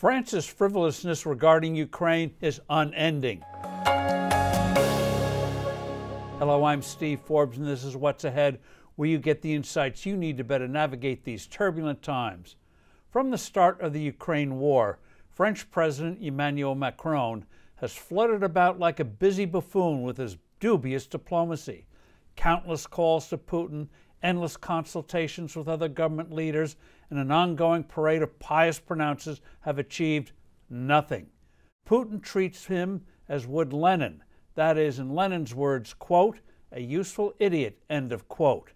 France's frivolousness regarding Ukraine is unending. Hello, I'm Steve Forbes, and this is What's Ahead, where you get the insights you need to better navigate these turbulent times. From the start of the Ukraine war, French President Emmanuel Macron has fluttered about like a busy buffoon with his dubious diplomacy. Countless calls to Putin, endless consultations with other government leaders, and an ongoing parade of pious pronounces have achieved nothing. Putin treats him as would Lenin, that is, in Lenin's words, quote, a useful idiot, end of quote.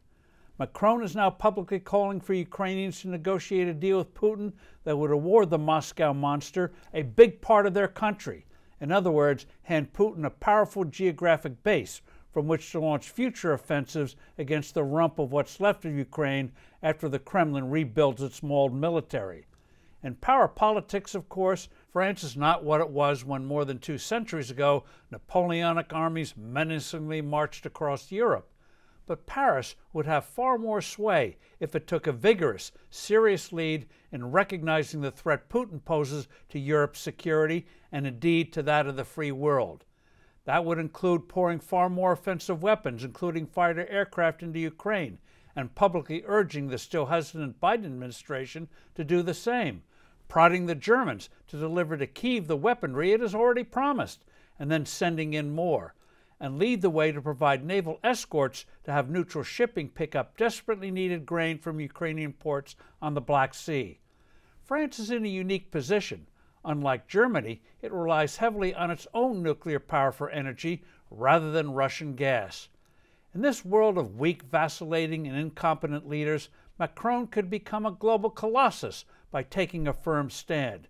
Macron is now publicly calling for Ukrainians to negotiate a deal with Putin that would award the Moscow monster a big part of their country. In other words, hand Putin a powerful geographic base from which to launch future offensives against the rump of what's left of Ukraine after the Kremlin rebuilds its mauled military. In power politics, of course, France is not what it was when more than two centuries ago Napoleonic armies menacingly marched across Europe. But Paris would have far more sway if it took a vigorous, serious lead in recognizing the threat Putin poses to Europe's security and indeed to that of the free world. That would include pouring far more offensive weapons, including fighter aircraft, into Ukraine and publicly urging the still hesitant Biden administration to do the same, prodding the Germans to deliver to Kiev the weaponry it has already promised, and then sending in more and lead the way to provide naval escorts to have neutral shipping pick up desperately needed grain from Ukrainian ports on the Black Sea. France is in a unique position. Unlike Germany, it relies heavily on its own nuclear power for energy rather than Russian gas. In this world of weak, vacillating, and incompetent leaders, Macron could become a global colossus by taking a firm stand.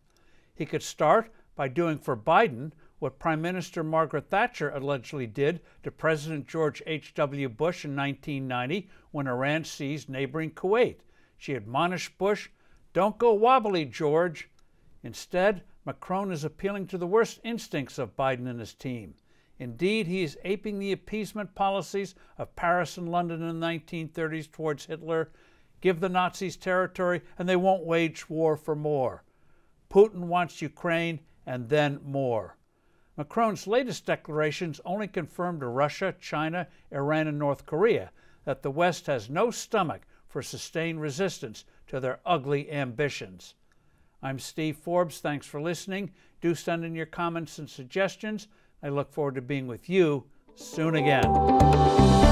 He could start by doing for Biden what Prime Minister Margaret Thatcher allegedly did to President George H.W. Bush in 1990 when Iraq seized neighboring Kuwait. She admonished Bush, Don't go wobbly, George. Instead, Macron is appealing to the worst instincts of Biden and his team. Indeed, he is aping the appeasement policies of Paris and London in the 1930s towards Hitler. Give the Nazis territory, and they won't wage war for more. Putin wants Ukraine, and then more. Macron's latest declarations only confirm to Russia, China, Iran, and North Korea that the West has no stomach for sustained resistance to their ugly ambitions. I'm Steve Forbes. Thanks for listening. Do send in your comments and suggestions. I look forward to being with you soon again.